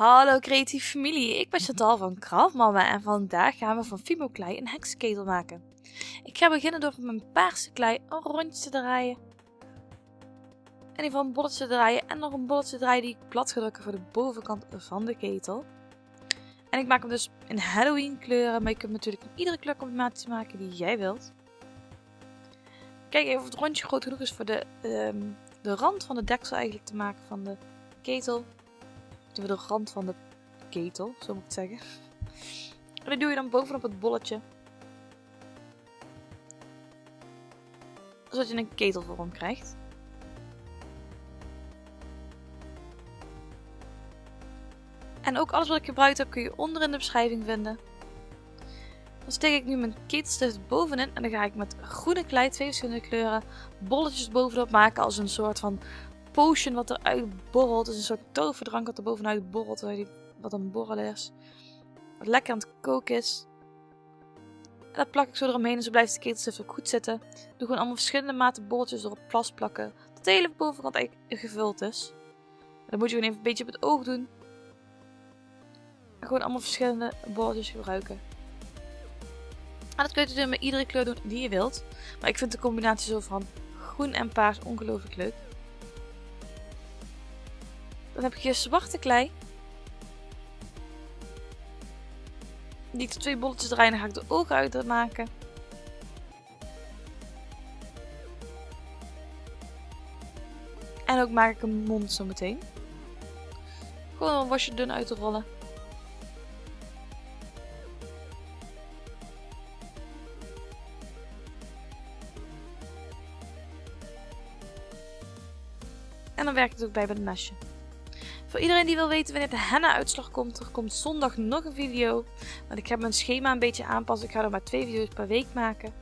Hallo creatieve familie, ik ben Chantal van Kraftmama en vandaag gaan we van Fimo klei een heksenketel maken. Ik ga beginnen door met mijn paarse klei een rondje te draaien. En die van een bolletje draaien en nog een bolletje draaien die ik plat ga drukken voor de bovenkant van de ketel. En ik maak hem dus in Halloween kleuren, maar je kunt natuurlijk in iedere kleurcombinatie maken die jij wilt. Kijk even of het rondje groot genoeg is voor de, um, de rand van de deksel eigenlijk te maken van de ketel de rand van de ketel, zo moet ik het zeggen. En dat doe je dan bovenop het bolletje. Zodat je een ketelvorm krijgt. En ook alles wat ik gebruikt heb kun je onder in de beschrijving vinden. Dan steek ik nu mijn ketelstift bovenin en dan ga ik met groene klei, twee verschillende kleuren, bolletjes bovenop maken als een soort van potion wat eruit borrelt. Is een soort toverdrank wat er bovenuit borrelt. Wat een borrel is. Wat lekker aan het koken is. En dat plak ik zo eromheen en zo blijft de ketelstift ook goed zitten. Doe gewoon allemaal verschillende maten bolletjes erop plas plakken. Dat de hele bovenkant eigenlijk gevuld is. dan moet je gewoon even een beetje op het oog doen. En gewoon allemaal verschillende bolletjes gebruiken. En dat kun je dus met iedere kleur doen die je wilt. Maar ik vind de combinatie zo van groen en paars ongelooflijk leuk. Dan heb ik je zwarte klei. Die twee bolletjes draaien, dan ga ik de ogen uit maken. En ook maak ik een mond zo meteen. Gewoon een wasje dun uit te rollen. En dan werkt het ook bij met het mesje. Voor iedereen die wil weten wanneer de henna-uitslag komt, er komt zondag nog een video. Want ik heb mijn schema een beetje aanpassen. Ik ga er maar twee video's per week maken.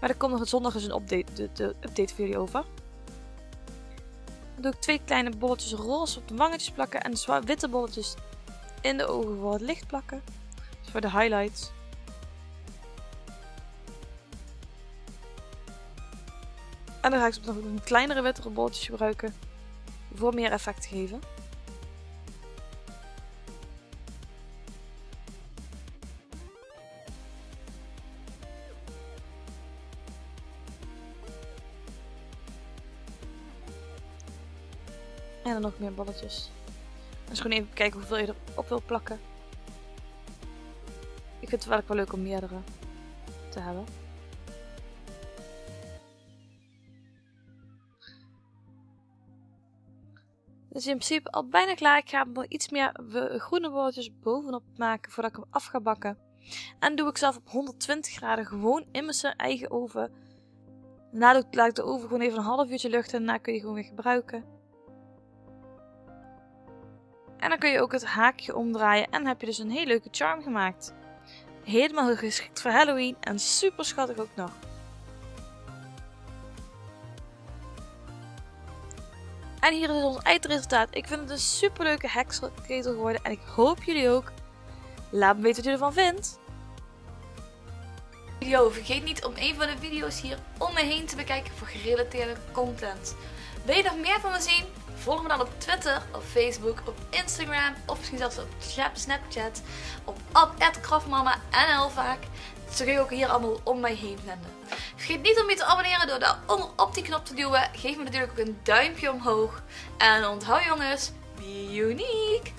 Maar er komt nog zondag eens een update, de, de update video over. Dan doe ik twee kleine bolletjes roze op de wangetjes plakken en witte bolletjes in de ogen voor het licht plakken. Dus voor de highlights. En dan ga ik nog een kleinere witte bolletjes gebruiken voor meer effect te geven. En dan nog meer balletjes. Dus gewoon even kijken hoeveel je erop wil plakken. Ik vind het wel, wel leuk om meerdere te hebben. Dus in principe al bijna klaar. Ik ga nog iets meer groene bolletjes bovenop maken voordat ik hem af ga bakken. En doe ik zelf op 120 graden gewoon in mijn eigen oven. Daarna laat ik de oven gewoon even een half uurtje luchten en daarna kun je gewoon weer gebruiken. En dan kun je ook het haakje omdraaien en heb je dus een hele leuke charm gemaakt. Helemaal geschikt voor Halloween en super schattig ook nog. En hier is ons eindresultaat. Ik vind het een super leuke heksenketel geworden en ik hoop jullie ook. Laat me weten wat je ervan vindt. Video. Vergeet niet om een van de video's hier om me heen te bekijken voor gerelateerde content. Wil je nog meer van me zien? Volg me dan op Twitter, op Facebook, op Instagram of misschien zelfs op Snapchat. Op @kraftmama_nl vaak. Zo kun je ook hier allemaal om mij heen vinden. Vergeet niet om je te abonneren door daaronder op die knop te duwen. Geef me natuurlijk ook een duimpje omhoog. En onthoud jongens, be unique!